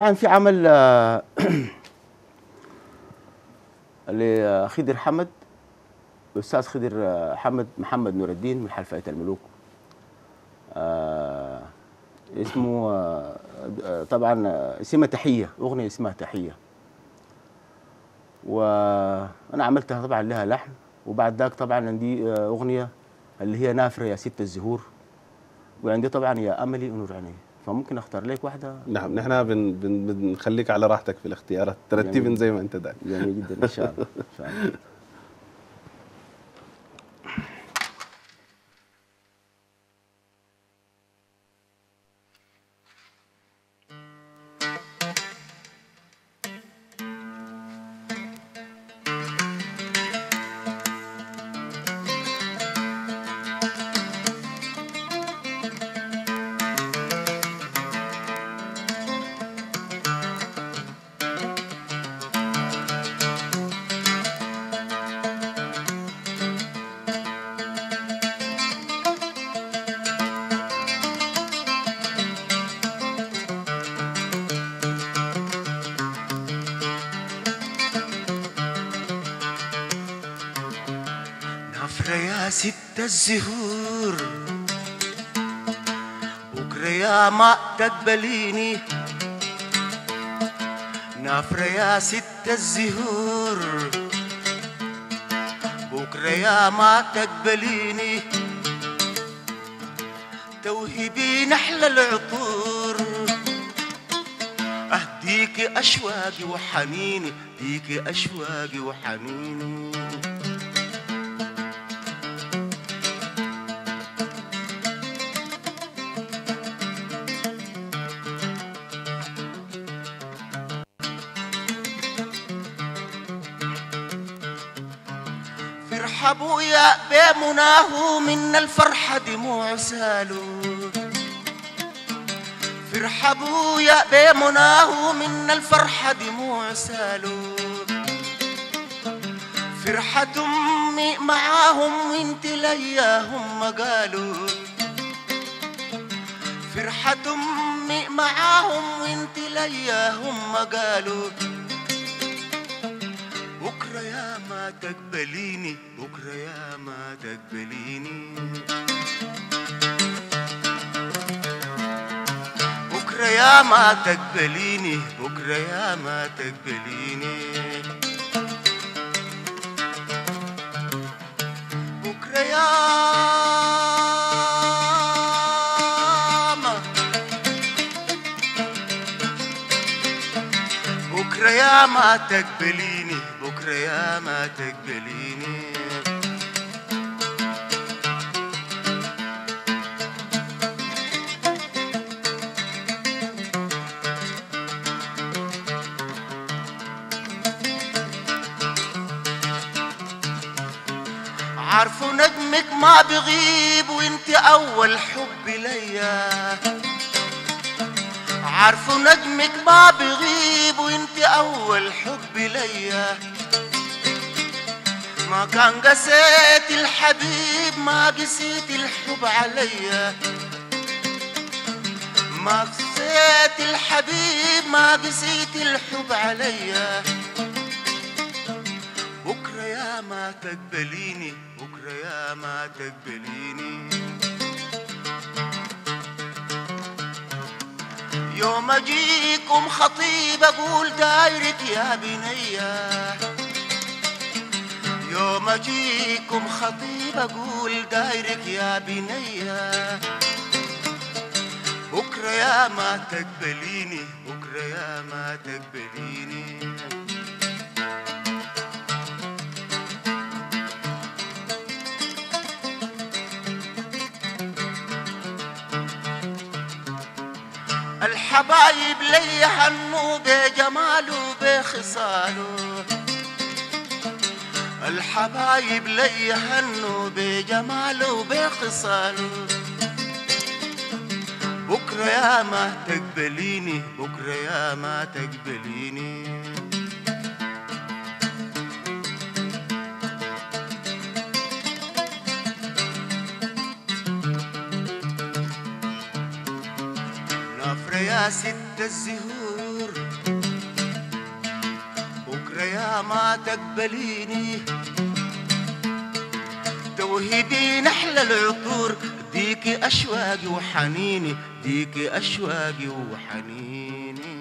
طبعا في عمل آه، لخضر حمد الاستاذ خضر آه، حمد محمد نور الدين من حلفاء الملوك. آه، اسمه آه، آه، طبعا آه، اسمها تحية أغنية اسمها تحية. وأنا عملتها طبعا لها لحن وبعد ذاك طبعا عندي آه، أغنية اللي هي نافرة يا ست الزهور. وعندي طبعا يا أملي نور عيني. فممكن أختار لك واحدة. نعم نحن بن بن بنخليك على راحتك في الاختيارات. جميل. زي ما أنت داير جميل جدا إن شاء الله. نافرة يا ست الزهور بكرة يا ما تقبليني نافرة يا ست الزهور بكرة يا ما تقبليني توهبي نحل العطور أهديك أشواقي وحنيني ديك أشواقي وحنيني فرح ابويا بمناه من الفرحة دموع سالو فرح ابويا بمناه من الفرحة دموع سالو فرحة أمي معاهم وإنت لياهم ما قالوا فرحة أمي معاهم وإنت لياهم ما قالوا بكرة يا ما تقبليني بكرة يا ما تقبليني. بكرة يا ما تقبليني بكرة يا ما تقبليني. بكرة يا بكرة يا ما تقبليني. يا ما تقبليني. عارفوا نجمك ما بغيب وانت أول حب ليا. عارفوا نجمك ما بغيب وانت أول حب ليا. ما كان قسيت الحبيب ما قسيت الحب عليا ما قسيت الحبيب ما قسيت الحب عليا بكرة يا ما تقبليني بكرة يا ما تقبليني. يوم أجيكم خطيب أقول دايرك يا بنية يوم اجيكم خطيب أقول دايرك يا بنية. بكرة يا ما تقبليني بكرة يا ما تقبليني. الحبايب لي هنوا بجماله بخصاله. الحبايب لي هنوا بجماله بخصاله بكرة يا ما تقبليني بكرة يا ما تقبليني. نافرة يا ست الزهور ما تقبليني. توهبي نحل العطور ديكي أشواقي وحنيني ديكي أشواقي وحنيني.